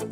Welcome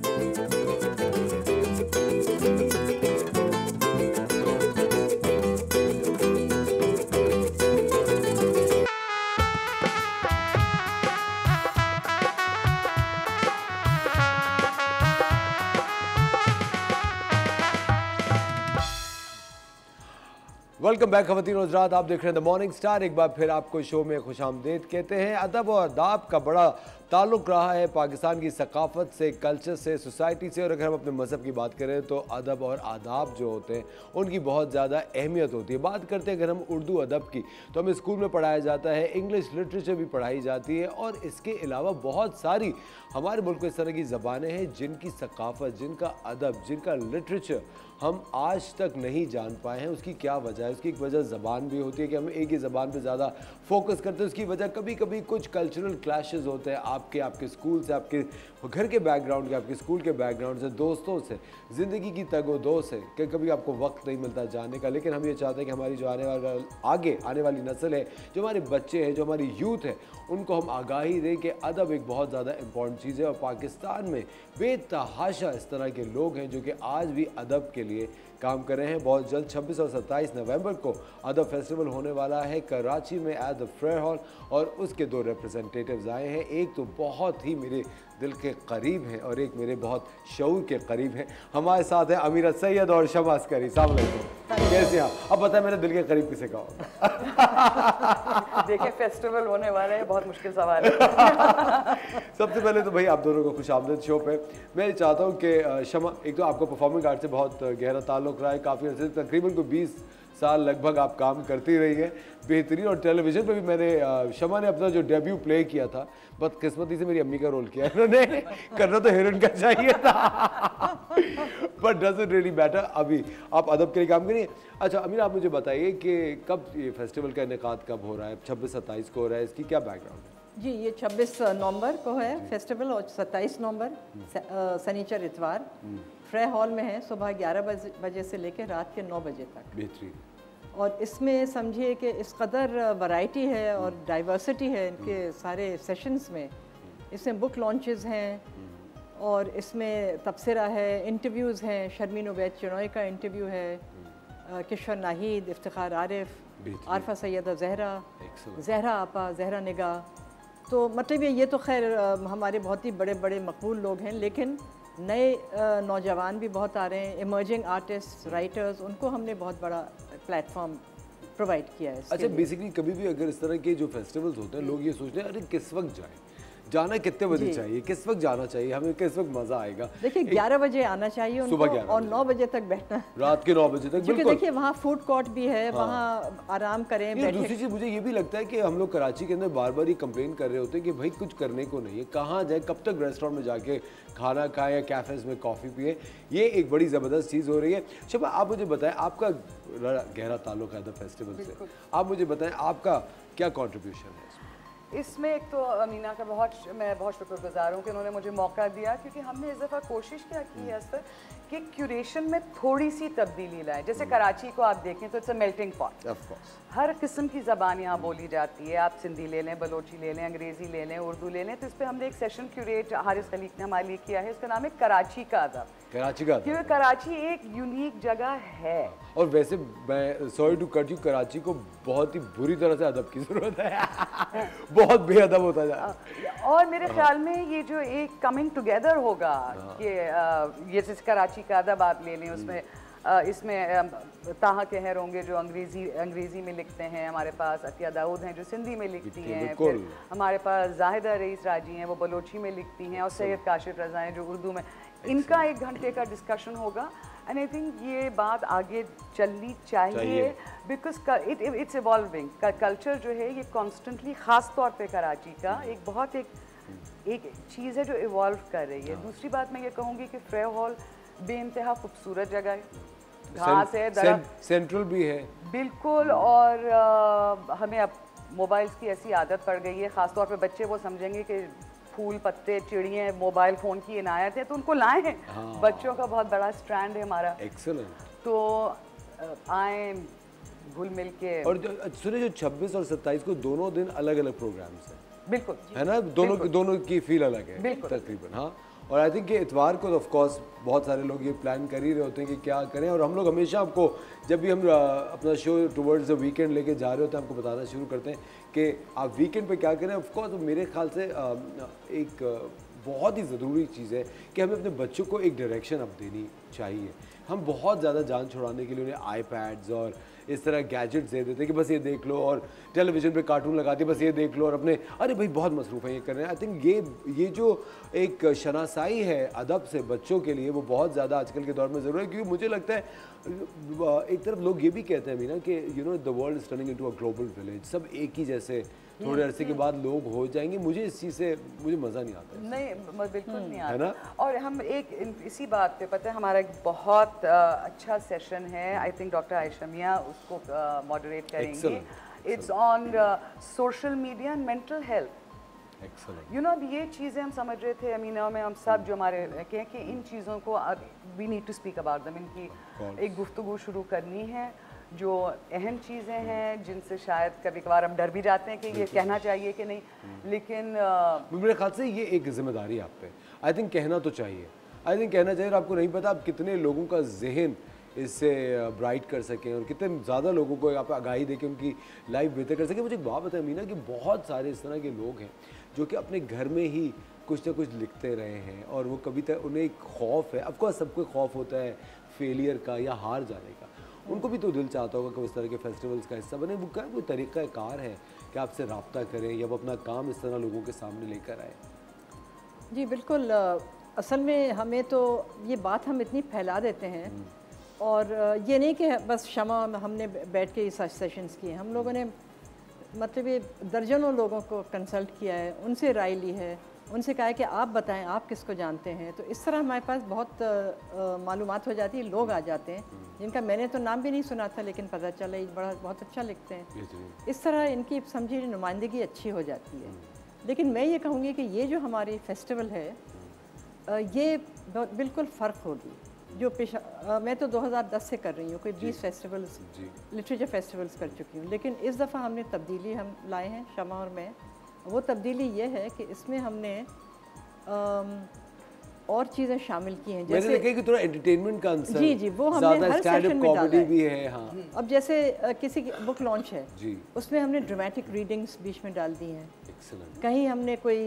back खवतीन हजरात आप देख रहे हैं द मॉर्निंग स्टार एक बार फिर आपको शो में खुश आमदेद कहते हैं। अदब और अदाब का बड़ा ताल्लुक़ रहा है पाकिस्तान की सकाफ़त से, कल्चर से, सोसाइटी से, और अगर हम अपने मज़हब की बात करें तो अदब और आदाब जो होते हैं, उनकी बहुत ज़्यादा अहमियत होती है। बात करते हैं अगर हम उर्दू अदब की तो हमें स्कूल में पढ़ाया जाता है, इंग्लिश लिटरेचर भी पढ़ाई जाती है, और इसके अलावा बहुत सारी हमारे मुल्क में इस तरह की ज़बानें हैं जिनकी सकाफ़त, जिनका अदब, जिनका लिटरेचर हम आज तक नहीं जान पाए हैं। उसकी क्या वजह है? उसकी एक वजह ज़बान भी होती है कि हम एक ही ज़बान पर ज़्यादा फोकस करते हैं। उसकी वजह कभी कभी कुछ कल्चरल क्लैशेस होते हैं आपके आपके स्कूल से, आपके घर के बैकग्राउंड के, आपके स्कूल के बैकग्राउंड से, दोस्तों से। ज़िंदगी की तगो दो से कि कभी आपको वक्त नहीं मिलता जाने का। लेकिन हम ये चाहते हैं कि हमारी जो आने वाला, आगे आने वाली नस्ल है, जो हमारे बच्चे हैं, जो हमारी यूथ है, उनको हम आगाही दें कि अदब एक बहुत ज़्यादा इंपॉर्टेंट चीज़ है। और पाकिस्तान में बेतहाशा इस तरह के लोग हैं जो कि आज भी अदब के लिए काम कर रहे हैं। बहुत जल्द 26 और 27 नवंबर को अदब फेस्टिवल होने वाला है कराची में एट द फ्रेयर हॉल और उसके दो रिप्रेजेंटेटिव्स आए हैं। एक तो बहुत ही मेरे दिल के करीब हैं और एक मेरे बहुत शऊर के करीब हैं। हमारे साथ हैं अमीरा सैयद और शमास करी। सलामकुम कैसे आप? अब पता है मेरे दिल के करीब किसे कहा देखिए फेस्टिवल होने वाला है बहुत मुश्किल सवाल है। सबसे पहले तो भाई आप दोनों को खुश आमद शो पे। मैं चाहता हूँ कि शमा एक तो आपको परफॉर्मिंग आर्ट से बहुत गहरा ताल्लुक रहा है काफ़ी अर्से तकरीबन को बीस साल लगभग आप काम करती रही है। बेहतरीन और टेलीविज़न पे भी मैंने शमा ने अपना जो डेब्यू प्ले किया था बदकिस्मती से मेरी अम्मी का रोल किया। इन्होंने करना तो हीरोइन का चाहिए था। But does it really matter अभी। आप अदब के लिए काम करिए। अच्छा अमीर आप मुझे बताइए कि कब ये फेस्टिवल का इनका कब हो रहा है? छब्बीस सत्ताईस को हो रहा है। इसकी क्या बैकग्राउंड है? जी ये 26 नवंबर को है फेस्टिवल और 27 नवंबर शनिचर इतवार फ्रे हॉल में है सुबह 11 बजे से लेकर रात के 9 बजे तक। बेहतरीन। और इसमें समझिए कि इस कदर वैरायटी है और डाइवर्सिटी है इनके सारे सेशंस में। इसमें बुक लॉन्चेस हैं और इसमें तबसरा है इंटरव्यूज़ हैं। शर्मीन उबैद चनोई का इंटरव्यू है। किशोर नाहिद इफ्तार आरिफ आरफा सैदा जहरा। जहरा आपा जहरा निगाह। तो मतलब ये ये तो खैर हमारे बहुत ही बड़े बड़े मकबूल लोग हैं लेकिन नए नौजवान भी बहुत आ रहे हैं इमर्जिंग आर्टिस्ट राइटर्स उनको हमने बहुत बड़ा प्लेटफॉर्म प्रोवाइड किया है अच्छा बेसिकली कभी भी अगर इस तरह के जो फेस्टिवल्स होते हैं लोग ये सोचते हैं अरे किस वक्त जाए? जाना कितने बजे चाहिए? किस वक्त जाना चाहिए? हमें किस वक्त मज़ा आएगा? देखिए ग्यारह बजे आना चाहिए सुबह और नौ बजे तक बैठना। रात के नौ बजे तक क्योंकि देखिए वहाँ फ़ूड कोर्ट भी है हाँ। वहाँ आराम करें दूसरी चीज़ मुझे ये भी लगता है कि हम लोग कराची के अंदर बार बार ये कंप्लेन कर रहे होते हैं कि भाई कुछ करने को नहीं है। कहाँ जाए? कब तक रेस्टोरेंट में जाके खाना खाएँ या कैफेज में कॉफ़ी पिए? ये एक बड़ी ज़बरदस्त चीज़ हो रही है। शबा आप मुझे बताएँ आपका गहरा ताल्लुक है द फेस्टिवल से। आप मुझे बताएँ आपका क्या कॉन्ट्रीब्यूशन है इसमें एक तो अमीना का बहुत, मैं बहुत शुक्रगुजार हूँ कि उन्होंने मुझे मौका दिया, क्योंकि हमने इस दफ़ा कोशिश क्या की है अस्तर कि क्यूरेशन में थोड़ी सी तब्दीली लाए। जैसे hmm. कराची को आप देखें तो इट्स अ मेल्टिंग पॉट हर किस्म की ज़बान यहाँ बोली जाती है। आप सिंधी ले लें बलोची ले लें अंग्रेज़ी ले लें उर्दू ले लें तो इस पर हमने एक सेशन क्यूरेट हारिस खलीक ने हमारे लिए किया है। इसका नाम है कराची का अदब। कराची का क्योंकि कराची एक यूनिक जगह है। और वैसे मैं sorry to cut you Karachi को बहुत ही बुरी तरह से अदब की ज़रूरत है। बहुत बेअदब होता है। और मेरे हाँ। ख्याल में ये जो एक कमिंग टुगेदर होगा हाँ। कि ये जैसे कराची का अदब आप ले लें उसमें इसमें ताहा कहर होंगे जो अंग्रेज़ी अंग्रेज़ी में लिखते हैं हमारे पास अतिया दाऊद हैं जो सिंधी में लिखती हैं फिर हमारे पास जाहिदा रईस राज़ी हैं वो बलोची में लिखती हैं और सैयद काशिफ रजा हैं जो उर्दू में। इनका एक घंटे का डिस्कशन होगा। एंड आई थिंक ये बात आगे चलनी चाहिए because it it's evolving culture जो है ये कॉन्स्टेंटली ख़ास तौर पे कराची का hmm. एक बहुत एक एक चीज़ है जो इवॉल्व कर रही है। हाँ। दूसरी बात मैं ये कहूँगी कि फ्रे हॉल बे इंतहा खूबसूरत जगह है। घास है सेंट्रल भी है। बिल्कुल और आ, हमें अब मोबाइल्स की ऐसी आदत पड़ गई है ख़ासतौर पे बच्चे वो समझेंगे कि फूल पत्ते चिड़िए मोबाइल फ़ोन की इनायत है तो उनको लाए। हाँ। बच्चों का बहुत बड़ा स्ट्रैंड है हमारा। एक्सलेंट तो आए घुल मिल के। और जो सुने जो 26 और 27 को दोनों दिन अलग अलग प्रोग्राम्स हैं। बिल्कुल। है ना? दोनों दोनों की फील अलग है तकरीबन हाँ। और आई थिंक कि इतवार को ऑफ़ कोर्स बहुत सारे लोग ये प्लान कर ही रहे होते हैं कि क्या करें। और हम लोग हमेशा आपको, जब भी हम अपना शो टुवर्ड्स द वीकेंड लेके जा रहे होते हैं, आपको बताना शुरू करते हैं कि आप वीकेंड पे क्या करें। ऑफ़ कोर्स तो मेरे ख्याल से एक बहुत ही ज़रूरी चीज़ है कि हमें अपने बच्चों को एक डायरेक्शन अब देनी चाहिए। हम बहुत ज़्यादा जान छुड़ाने के लिए उन्हें आईपैड्स और इस तरह गैजेट्स दे देते कि बस ये देख लो और टेलीविज़न पे कार्टून लगाते बस ये देख लो और अपने, अरे भाई बहुत मसरूफ़ है ये कर रहे हैं। आई थिंक ये ये जो एक शनासाई है अदब से बच्चों के लिए, वो बहुत ज़्यादा आजकल के दौर में ज़रूर है, क्योंकि मुझे लगता है एक तरफ़ लोग ये भी कहते हैं मीना कि you know the world is turning into a global village सब एक ही जैसे थोड़े अरसे के बाद लोग हो जाएँगे। मुझे इस चीज़ से मुझे मज़ा नहीं आता। नहीं बिल्कुल नहीं आता। है ना? और हम एक इसी बात पे पता है हमारा एक बहुत अच्छा सेशन है। आई थिंक डॉक्टर आयशा मियाँ उसको मॉडरेट करेंगे। It's on social media and mental health you know ये चीज़ें हम समझ रहे थे अमीना में हम सब जो हमारे कहें कि इन चीज़ों को we need to speak about दम इनकी एक गुफ्तु शुरू करनी है। जो अहम चीज़ें हैं जिनसे शायद कभी कभार हम डर भी जाते हैं कि ये कहना चाहिए कि नहीं। हम्म। लेकिन मेरे ख्याल से ये एक ज़िम्मेदारी आप पे। आई थिंक कहना तो चाहिए। आई थिंक कहना चाहिए और आपको नहीं पता आप कितने लोगों का जहन इससे ब्राइट कर सकें और कितने ज़्यादा लोगों को आप आगाही देकर उनकी लाइफ बेहतर कर सकें। मुझे एक बात बताएँ मीना कि बहुत सारे इस तरह के लोग हैं जो कि अपने घर में ही कुछ ना कुछ लिखते रहे हैं और वो कभी तक उन्हें एक खौफ है। अफकोर्स सबको खौफ होता है फेलियर का या हार जाने का। उनको भी तो दिल चाहता होगा कि इस तरह के फेस्टिवल्स का हिस्सा बने। वो क्या कोई तरीका कार है कि आपसे रबता करें या वो अपना काम इस तरह लोगों के सामने लेकर आए। जी बिल्कुल असल में हमें तो ये बात हम इतनी फैला देते हैं हम्म। और ये नहीं कि बस क्षमा हमने बैठ के ये सेशंस किए। हम लोगों ने मतलब ये दर्जनों लोगों को कंसल्ट किया है उनसे राय ली है। उनसे कहा कि आप बताएँ आप किसको जानते हैं? तो इस तरह हमारे पास बहुत मालूम हो जाती है लोग आ जाते हैं हम्म। जिनका मैंने तो नाम भी नहीं सुना था लेकिन पता चला ये बड़ा बहुत अच्छा लिखते हैं। इस तरह इनकी समझिए नुमाइंदगी अच्छी हो जाती है। हम्म। लेकिन मैं ये कहूँगी कि ये जो हमारी फेस्टिवल है ये बिल्कुल फ़र्क होगी। जो पेशा मैं तो 2010 से कर रही हूँ कोई 20 फेस्टिवल्स लिटरेचर फेस्टिवल्स कर चुकी हूँ। लेकिन इस दफ़ा हमने तब्दीली हम लाए हैं शमा और मैं। वो तब्दीली ये है कि इसमें हमने आम, और चीज़ें शामिल की हैं जैसे मैंने कि थोड़ा एंटरटेनमेंट का आंसर जी जी वो हमने हर सेशन में डाला भी है हाँ। अब जैसे किसी की बुक लॉन्च है जी। उसमें हमने ड्रामेटिक रीडिंग्स बीच में डाल दी हैं। कहीं हमने कोई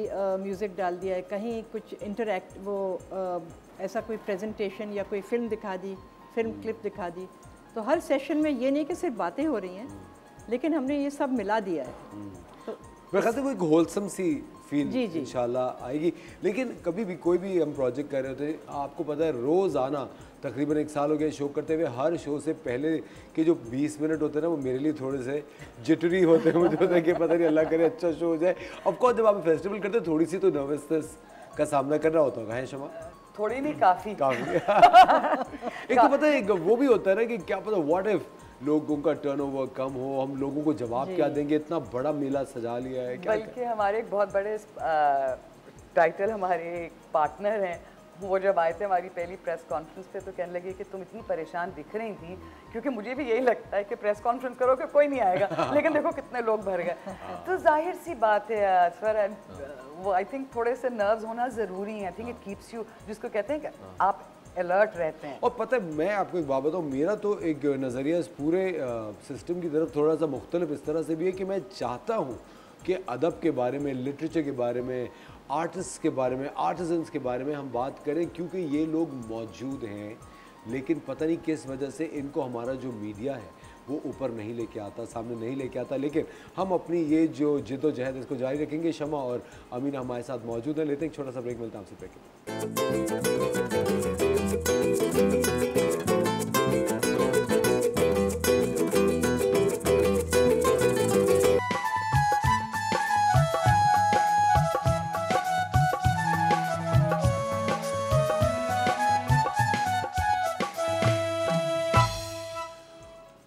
म्यूज़िक डाल दिया है कहीं कुछ इंटरक्ट वो आ, ऐसा कोई प्रेजेंटेशन या कोई फ़िल्म दिखा दी फ़िल्म क्लिप हम्म। दिखा दी। तो हर सेशन में ये नहीं कि सिर्फ़ बातें हो रही हैं हम्म। लेकिन हमने ये सब मिला दिया है। हम्म। मेरे ख्याल से कोई होलसम सी फील इंशाल्लाह आएगी। लेकिन कभी भी कोई भी हम प्रोजेक्ट कर रहे होते हैं आपको पता है रोज़ आना तकरीबन एक साल हो गया शो करते हुए हर शो से पहले के जो 20 मिनट होते हैं ना वो मेरे लिए थोड़े से जिटरी होते हैं। मुझे होता है कि पता नहीं अल्लाह करे अच्छा शो हो जाए। ऑफकोर्स जब आप फेस्टिवल करते हैं थोड़ी सी तो नर्वसनेस का सामना करना होता होगा है शमा? थोड़ी नहीं काफ़ी। काफ़ी। एक तो पता है वो भी होता है ना कि क्या पता व्हाट इफ़ लोगों का टर्नओवर कम हो हम लोगों को जवाब क्या देंगे? इतना बड़ा मेला सजा लिया है क्या बल्कि हमारे एक बहुत बड़े टाइटल हमारे एक पार्टनर हैं। वो जब आए थे हमारी पहली प्रेस कॉन्फ्रेंस पे तो कहने लगे कि तुम इतनी परेशान दिख रही थी क्योंकि मुझे भी यही लगता है कि प्रेस कॉन्फ्रेंस करो कि कोई नहीं आएगा। लेकिन देखो कितने लोग भर गए। तो ज़ाहिर सी बात है सर वो आई थिंक थोड़े से नर्व्स होना ज़रूरी है। I think it keeps you जिसको कहते हैं कि आप अलर्ट रहते हैं। और पता है, मैं आपको एक बात बताऊँ, मेरा तो एक नज़रिया इस पूरे सिस्टम की तरफ़ थोड़ा सा मुख्तलिफ़ इस तरह से भी है कि मैं चाहता हूँ कि अदब के बारे में लिटरेचर के बारे में आर्टिस्ट के बारे में आर्टिजन्स के बारे में हम बात करें, क्योंकि ये लोग मौजूद हैं, लेकिन पता नहीं किस वजह से इनको हमारा जो मीडिया है, वो ऊपर नहीं लेके आता, सामने नहीं लेके आता। लेकिन हम अपनी ये जो जिदोजहद, इसको जारी रखेंगे, शमा और अमीना हमारे साथ मौजूद हैं। लेते हैं छोटा सा ब्रेक मिलता है आपसे ब्रेक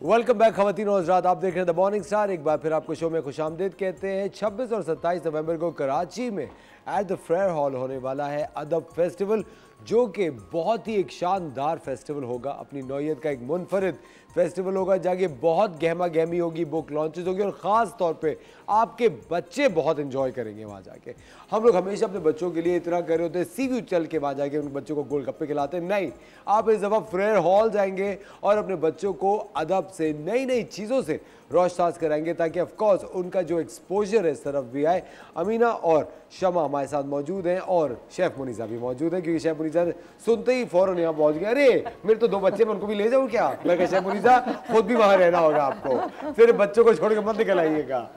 वेलकम बैक खवतिन हजरात आप देख रहे हैं द मॉर्निंग स्टार एक बार फिर आपको शो में खुश आमदेद कहते हैं 26 और 27 नवंबर को कराची में एट द फ्रेयर हॉल होने वाला है अदब फेस्टिवल जो कि बहुत ही एक शानदार फेस्टिवल होगा। अपनी नौीयत का एक मुनफरद फेस्टिवल होगा जाके बहुत गहमा गहमी होगी बुक लॉन्चेस होगी और ख़ास तौर पे आपके बच्चे बहुत इंजॉय करेंगे वहाँ जाके। हम लोग हमेशा अपने बच्चों के लिए इतना कर रहे होते हैं, सी व्यू चल के वहाँ जाके उन बच्चों को गोलगप्पे खिलाते हैं। नहीं, आप इस दफ़ा फ्रेयर हॉल जाएँगे और अपने बच्चों को अदब से नई नई चीज़ों से रोशनास कराएँगे ताकि ऑफकोर्स उनका जो एक्सपोजर है इस तरफ़ भी आए। अमीना और शमा हमारे साथ मौजूद हैं और शेफ मुनीसा भी मौजूद है क्योंकि शेफ मुनीसा सुनते ही फ़ौरन यहाँ पहुँच गए। अरे मेरे तो दो बच्चे मैं उनको भी ले जाऊँ क्या? मैं कहा शेफ मुनीसा खुद भी वहाँ रहना होगा आपको। फिर बच्चों को छोड़ के मत निकल आइएगा।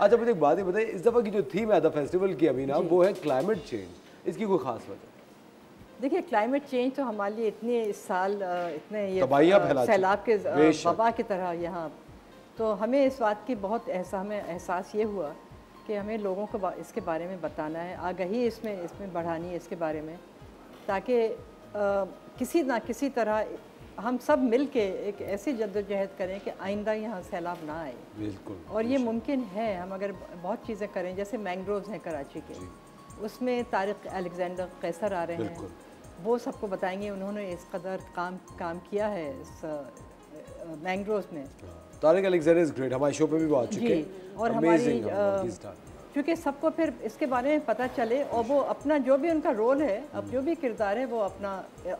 अच्छा मुझे एक बात ही बताइए इस दफ़ा की जो थीम है द फेस्टिवल की अमीना वो है क्लाइमेट चेंज इसकी कोई खास वजह? देखिए क्लाइमेट चेंज तो हमारे लिए इतने इस साल इतने ये। सैलाब के वबा की तरह यहाँ तो हमें इस बात की बहुत ऐसा हमें एहसास ये हुआ कि हमें लोगों को इसके बारे में बताना है आगही इसमें इसमें बढ़ानी है इसके बारे में ताकि किसी ना किसी तरह हम सब मिल के एक ऐसी जद्दोजहद करें कि आइंदा यहाँ सैलाब ना आए। बिल्कुल और ये मुमकिन है हम अगर बहुत चीज़ें करें जैसे मैंग्रोव्स हैं कराची के उसमें तारक अलेक्जेंडर कैसर आ रहे हैं। वो सबको बताएँगे उन्होंने इस कदर काम काम किया है इस मैंग्रोव्स में। तारिक अलेक्जेंडर इज़ ग्रेट हमारे शो पे भी वो आ चुके हैं। और हमारी Amazing. क्योंकि सबको फिर इसके बारे में पता चले और वो अपना जो भी उनका रोल है अब जो भी किरदार है वो अपना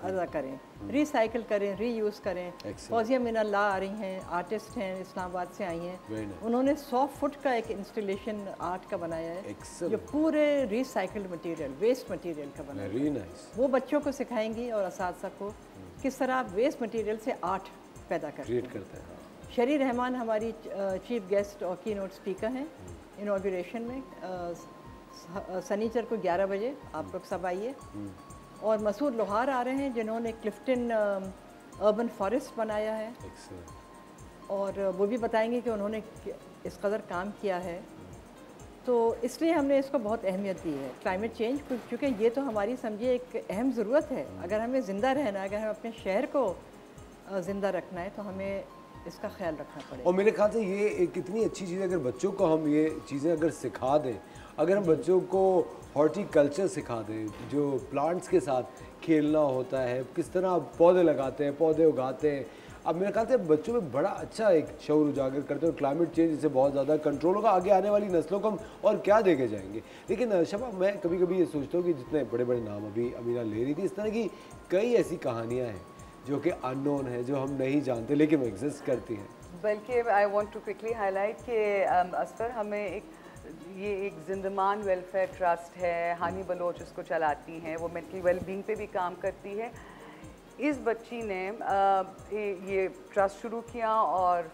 अदा करें। रिसाइकिल करें रीयूज़ करें. फौजिया मिनल्ला आ रही हैं आर्टिस्ट हैं इस्लामाबाद से आई हैं। उन्होंने सौ फुट का एक इंस्टॉलेशन आर्ट का बनाया है। Excellent. जो पूरे रिसाइकल्ड मटेरियल वेस्ट मटेरियल का बनाया है। वो बच्चों को सिखाएँगी और इस को किस तरह आप वेस्ट मटेरियल से आर्ट पैदा करते हैं। शरी रहमान हमारी चीफ गेस्ट और की नोट स्पीकर हैं। इनाग्रेशन में सनीचर को 11 बजे आप लोग सब आइए। और मसूद लोहार आ रहे हैं जिन्होंने क्लिफ्टन अर्बन फॉरेस्ट बनाया है। और वो भी बताएँगे कि उन्होंने इस कदर काम किया है। तो इसलिए हमने इसको बहुत अहमियत दी है। क्लाइमेट चेंज क्योंकि ये तो हमारी समझिए एक अहम ज़रूरत है। अगर हमें ज़िंदा रहना है अगर हमें अपने शहर को ज़िंदा रखना है तो हमें इसका ख्याल रखना पड़ेगा। और मेरे ख्याल से ये एक इतनी अच्छी चीज़ है, अगर बच्चों को हम ये चीज़ें अगर सिखा दें, अगर हम बच्चों को हॉर्टिकल्चर सिखा दें, जो प्लांट्स के साथ खेलना होता है, किस तरह आप पौधे लगाते हैं, पौधे उगाते हैं, अब मेरे ख्याल से बच्चों में बड़ा अच्छा एक शौर उजागर करते हैं और क्लाइमेट चेंज इससे बहुत ज़्यादा कंट्रोल होगा, आगे आने वाली नस्लों को हम और क्या देके जाएँगे। लेकिन शबा, मैं कभी कभी ये सोचता हूँ कि जितने बड़े बड़े नाम अभी अमीना ले रही थी, इस तरह की कई ऐसी कहानियाँ हैं। जो कि अननोन है जो हम नहीं जानते लेकिन वो एग्जिस्ट करती हैं। बल्कि I want to quickly highlight कि um, असफर हमें एक ये एक जिंदमान वेलफेयर ट्रस्ट है हानी बलोच उसको चलाती हैं वो मेंटल वेलबींग पे भी काम करती है। इस बच्ची ने uh, ये ट्रस्ट शुरू किया और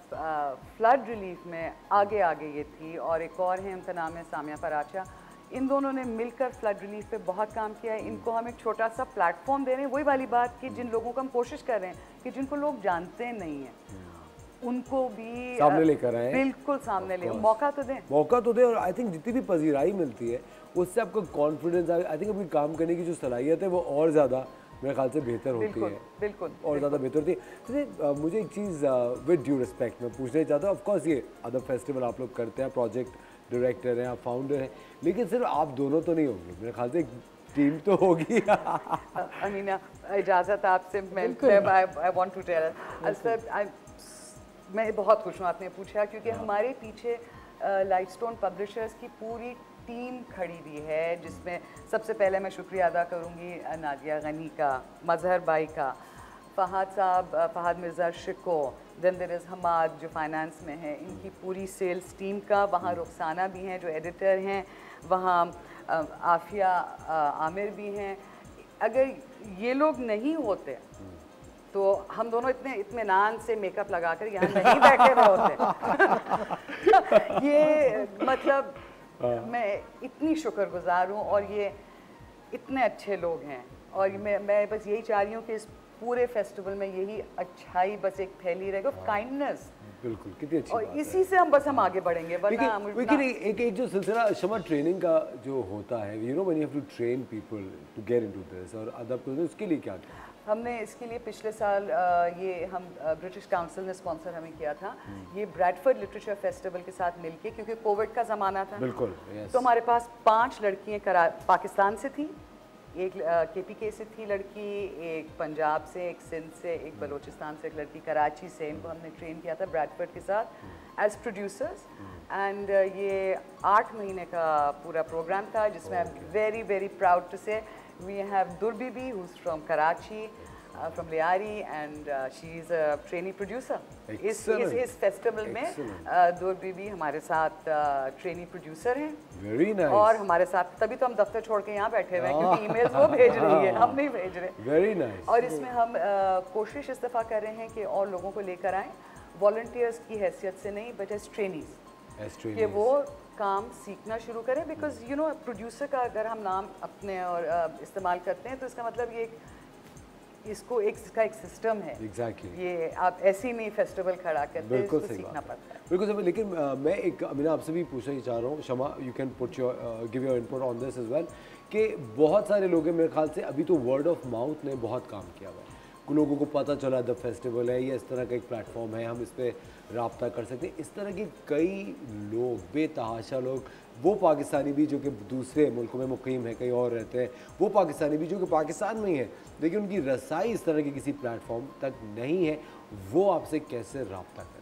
फ्लड रिलीफ में आगे आगे ये थी और एक और है उनका नाम है सामिया पराचा। इन दोनों ने मिलकर फ्लड रिलीफ पे बहुत काम किया है। इनको हम एक छोटा सा प्लेटफॉर्म दे रहे हैं। वही वाली बात कि जिन लोगों को हम कोशिश कर रहे हैं कि जिनको लोग जानते नहीं हैं उनको भी सामने लेकर आएँ। बिल्कुल सामने ले। मौका तो दें। मौका तो दें और आई थिंक जितनी भी पजीराई मिलती है उससे आपका कॉन्फिडेंस आई थिंक अपनी काम करने की जो सलाहियत है वो और ज़्यादा मेरे ख्याल से बेहतर होती है। बिल्कुल और ज़्यादा बेहतर होती है। अ, मुझे एक चीज़ विद ड्यू रिस्पेक्ट मैं पूछना चाहता हूँ। ऑफकोर्स ये अदर फेस्टिवल आप लोग करते हैं प्रोजेक्ट डायरेक्टर हैं आप फाउंडर हैं। लेकिन सिर्फ़ आप दोनों तो नहीं होंगे। मेरे ख्याल से टीम तो होगी। अमीना इजाज़त आपसे मैं I want to tell I मैं बहुत खुश हूँ आपने पूछा क्योंकि हमारे पीछे लाइट स्टोन पब्लिशर्स की पूरी टीम खड़ी हुई है जिसमें सबसे पहले मैं शुक्रिया अदा करूँगी नादिया गनी का मजहर बाई का फहाद साहब फहाद मिर्ज़ा शिको देन देर इज़ हमाद जो फाइनेंस में है इनकी पूरी सेल्स टीम का वहाँ रुखसाना भी हैं जो एडिटर हैं वहाँ आफिया आमिर भी हैं। अगर ये लोग नहीं होते तो हम दोनों इतने इत्मीनान से मेकअप लगाकर यहाँ नहीं बैठे हुए होते। ये मतलब मैं इतनी शुक्रगुजार हूँ और ये इतने अच्छे लोग हैं। और मैं मैं बस यही चाह रही हूँ कि इस पूरे फेस्टिवल में यही अच्छाई बस एक फैली रहेगी काइंडनेस बिल्कुल कितनी अच्छी और बात इसी है से हम बस हम आगे बढ़ेंगे लेकिन लेकिन एक एक- जो सिलसिला शमा ट्रेनिंग का जो होता है you know when you have to train people to get into this और अदब तो उसके लिए क्या किया? हमने इसके लिए पिछले साल ये हम ब्रिटिश काउंसिल ने स्पॉन्सर हमें किया था ये ब्रैडफर्ड लिटरेचर फेस्टिवल के साथ मिलके क्योंकि कोविड का ज़माना था। बिल्कुल तो हमारे पास पाँच लड़कियाँ करा पाकिस्तान से थी एक के पी के से थी लड़की एक पंजाब से एक सिंध से एक बलूचिस्तान से एक लड़की कराची से इनको हमने ट्रेन किया था ब्रैडफर्ड के साथ एज प्रोड्यूसर्स एंड ये आठ महीने का पूरा प्रोग्राम था जिसमें I am very very proud to say we have Durbibi who is from Karachi uh, from Liari and uh, she is a trainee producer. इस इस इस फेस्टिवल में uh, दूर बीबी हमारे साथ ट्रेनी प्रोड्यूसर हैं। वेरी नाइस और हमारे साथ तभी तो हम दफ्तर छोड़ के यहाँ बैठे हुए हैं क्योंकि ईमेल्स वो भेज रही है हम नहीं भेज रहे। वेरी नाइस और इसमें हम uh, कोशिश इस दफ़ा कर रहे हैं कि और लोगों को लेकर आएँ। वॉल्टियर्स की हैसियत से नहीं बट एज ट्रेनीज कि वो काम सीखना शुरू करें बिकॉज़ यू नो प्रोड्यूसर का अगर हम नाम अपने और uh, इस्तेमाल करते हैं तो इसका मतलब ये एक इसको एक इसका एक सिस्टम है। एग्जैक्टली ये आप ऐसे ही नहीं फेस्टिवल खड़ा करते बिल्कुल सही सीखना बात पड़ता है। बिल्कुल सही लेकिन अ, मैं एक अमीना आपसे भी पूछना ही चाह रहा हूँ Shama you can put your give your input on this as well कि बहुत सारे लोग हैं मेरे ख्याल से अभी तो वर्ड ऑफ़ माउथ ने बहुत काम किया हुआ है। लोगों को पता चला द फेस्टिवल है या इस तरह का एक प्लेटफॉर्म है हम इस पर रबता कर सकते हैं। इस तरह के कई लोग बेतहाशा लोग वो पाकिस्तानी भी जो कि दूसरे मुल्कों में मुकीम है कहीं और रहते हैं वो पाकिस्तानी भी जो कि पाकिस्तान में ही है। लेकिन उनकी रसाई इस तरह के किसी प्लेटफॉर्म तक नहीं है। वो आपसे कैसे रबता करें?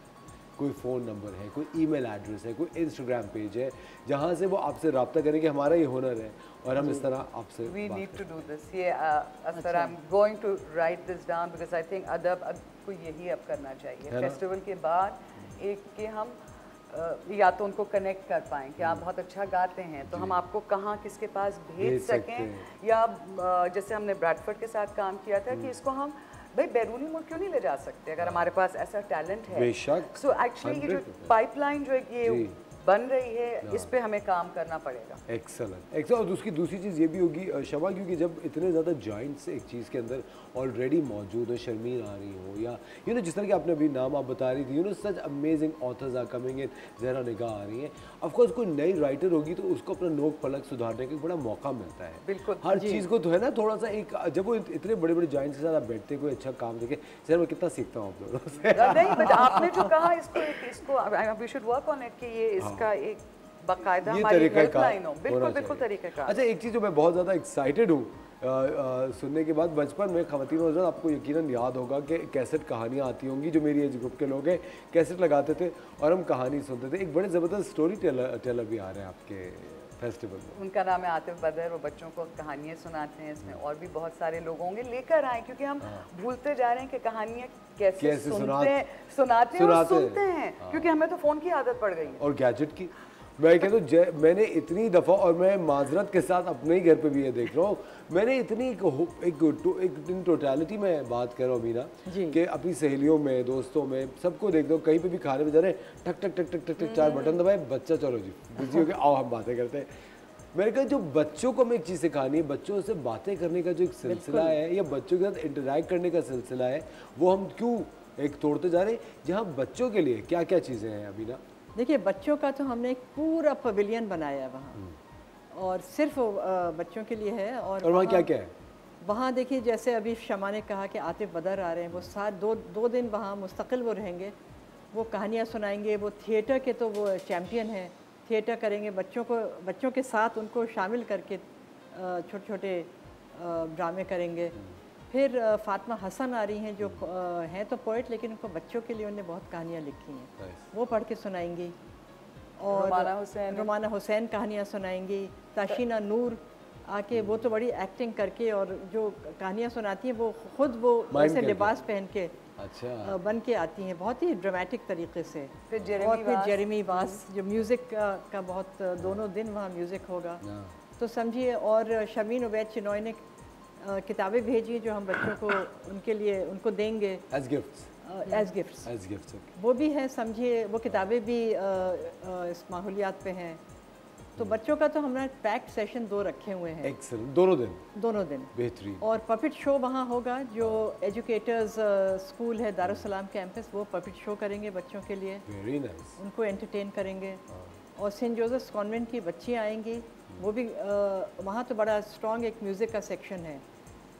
कोई फ़ोन नंबर है कोई ईमेल एड्रेस है कोई इंस्टाग्राम पेज है जहाँ से वो आपसे रबता करें कि हमारा ये हुनर है और हम इस तरह आपसे we need to do this ये असर I am going to write this down because I think अदब को यही अब करना चाहिए। फेस्टिवल के बाद एक कि हम या तो उनको कनेक्ट कर पाएँ कि आप बहुत अच्छा गाते हैं तो हम आपको कहाँ किसके पास भेज सकें? हैं। या जैसे हमने ब्रैडफर्ड के साथ काम किया था कि इसको हम भाई बैरूनी मुल्क क्यों नहीं ले जा सकते? अगर हमारे पास ऐसा टैलेंट है। सो एक्चुअली ये जो पाइपलाइन जो है ये। बन रही है इस पे हमें काम करना पड़ेगा। एक्सलेंट एक्सलेंट और उसकी दूसरी चीज़ ये भी होगी शबा क्योंकि जब इतने ज़्यादा जॉइंट्स एक चीज़ के अंदर ऑलरेडी मौजूद हो शर्मीन आ रही हो या यू नो जिस तरह के आपने अभी नाम आप बता रही थी you know such amazing authors are coming in Zehra Nigah आ रही हैं। ऑफकोर्स कोई नई राइटर होगी तो उसको अपना नोक पलक सुधारने का बड़ा मौका मिलता है। बिल्कुल। हर चीज़ को तो है ना थोड़ा सा एक जब वो इतने बड़े बड़े जॉइंट्स के साथ आप बैठते कोई अच्छा काम देखे सर मैं कितना सीखता हूँ आप लोगों से? नहीं बट आपने जो कहा इसको इसको we should work on it कि ये इसका एक बाकायदा। ये हमारी तरीका हेल्पलाइन बिल्कुल बिल्कुल तरीके का। अच्छा एक चीज़ जो मैं बहुत ज़्यादा एक्साइटेड हूँ सुनने के बाद बचपन में खातिन और आपको यकीनन याद होगा कि कैसेट कहानियाँ आती होंगी जो मेरी एज ग्रुप के लोग हैं कैसेट लगाते थे और हम कहानी सुनते थे। एक बड़े ज़बरदस्त स्टोरी टेलर टेलर भी आ रहे हैं आपके फेस्टिवल उनका नाम है आतिफ बदर वो बच्चों को कहानियाँ सुनाते हैं इसमें और भी बहुत सारे लोग होंगे लेकर आए क्योंकि हम भूलते जा रहे हैं कि कहानियाँ कैसे, हाँ। कैसे सुना- सुनते हैं सुनाते हैं और सुनाते हैं। हाँ। सुनते हैं क्योंकि हमें तो फ़ोन की आदत पड़ गई है और गैजेट की मैं कहता हूँ जय- मैंने इतनी दफ़ा और मैं माजरत के साथ अपने ही घर पे भी ये देख रहा हूँ। मैंने इतनी एक एक टो- एक इन टोटलिटी में बात कर रहा हूँ मीना। कि अपनी सहेलियों में दोस्तों में सबको देख दो कहीं पे भी खाने पे जा रहे टक टक टक टक टक टक चार बटन दबाए बच्चा चलो जी बिज़ी हो गया आओ हम बातें करते हैं। मैंने कहा जो बच्चों को हमें एक चीज़ सिखानी है बच्चों से बातें करने का जो एक सिलसिला है या बच्चों के साथ इंटरेक्ट करने का सिलसिला है वो हम क्यों एक तोड़ते जा रहे हैं? जहाँ बच्चों के लिए क्या क्या चीज़ें हैं अभी ना? देखिए बच्चों का तो हमने एक पूरा पवेलियन बनाया है वहाँ। और सिर्फ़ बच्चों के लिए है और और वहाँ क्या क्या है? वहाँ देखिए जैसे अभी शमा ने कहा कि आतिफ बदर आ रहे हैं वो सात दो दो दिन वहाँ मुस्तकिल वो रहेंगे। वो कहानियाँ सुनाएँगे वो थिएटर के तो वो चैम्पियन हैं। थिएटर करेंगे बच्चों को बच्चों के साथ उनको शामिल करके छोटे छोटे ड्रामे करेंगे। फिर फातिमा हसन आ रही हैं जो हैं तो पोइट लेकिन उनको बच्चों के लिए उन्होंने बहुत कहानियाँ लिखी हैं। वो पढ़ के सुनाएँगी। और रुमाना हुसैन। रुमाना हुसैन कहानियाँ सुनाएँगी। ताशीना नूर आके वो तो बड़ी एक्टिंग करके और जो कहानियाँ सुनाती हैं वो खुद वो ऐसे लिबास पहन के अच्छा। बन के आती हैं। बहुत ही ड्रामेटिक तरीके से। फिर और फिर। जेरेमी वास जो म्यूज़िक का, का बहुत दोनों दिन वहाँ म्यूज़िक होगा। हाँ। तो समझिए और शमीन उबैद चिनॉय ने किताबें भेजी जो हम बच्चों को उनके लिए उनको देंगे। As gifts as gifts as gifts वो भी है समझिए वो किताबें भी अ, अ, इस माहौलियात पे हैं। तो बच्चों का तो हमने पैक्ड सेशन दो रखे हुए हैं। एक्सेलेंट दोनों दिन? दोनों दिन। बेहतरीन। और पपिट शो वहाँ होगा जो एजुकेटर्स स्कूल है दारुसलाम कैंपस वो पपिट शो करेंगे बच्चों के लिए। वेरी नाइस उनको एंटरटेन करेंगे। और सेंट जोसेफ कॉन्वेंट की बच्चियाँ आएँगी वो भी वहाँ तो बड़ा स्ट्रॉन्ग एक म्यूज़िक का सेक्शन है।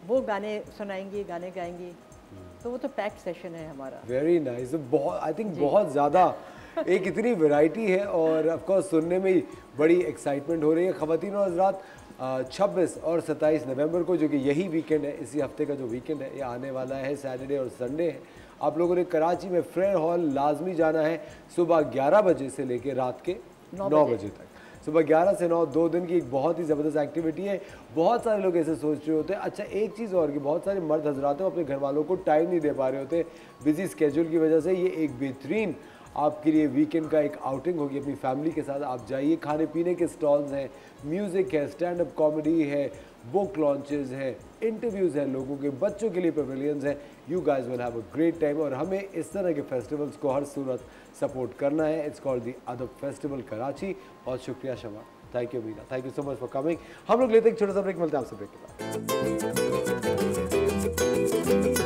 वो गाने सुनाएँगी गाने गाएँगी। तो वो तो पैक्ड सेशन है हमारा। वेरी नाइस बहुत आई थिंक बहुत ज़्यादा एक इतनी वैरायटी है और ऑफ़ कोर्स सुनने में ही बड़ी एक्साइटमेंट हो रही है। ख़वातीन और हजरात 26 और 27 नवंबर को जो कि यही वीकेंड है इसी हफ़्ते का जो वीकेंड है ये आने वाला है सैटरडे और संडे है। आप लोगों ने कराची में फ्रेयर हॉल लाजमी जाना है सुबह 11 बजे से लेकर रात के 9 बजे तक। सुबह 11 से 9 दो दिन की एक बहुत ही ज़बरदस्त एक्टिविटी है। बहुत सारे लोग ऐसे सोच रहे होते हैं। अच्छा एक चीज़ और कि बहुत सारे मर्द हजरात हैं अपने घर वालों को टाइम नहीं दे पा रहे होते। बिज़ी स्केजूल की वजह से ये एक बेहतरीन आपके लिए वीकेंड का एक आउटिंग होगी। अपनी फैमिली के साथ आप जाइए। खाने पीने के स्टॉल्स हैं। म्यूज़िक है स्टैंड अप कॉमेडी है। बुक लॉन्चेज हैं इंटरव्यूज़ हैं, लोगों के बच्चों के लिए पवेलियंस हैं। You guys will have a great time और हमें इस तरह के फेस्टिवल्स को हर सूरत सपोर्ट करना है। इट्स कॉल्ड दी अदब फेस्टिवल कराची और शुक्रिया Shama thank you Meena thank you so much for coming हम लोग लेते हैं छोटा सा ब्रेक मिलते हैं आपसे ब्रेक के बाद।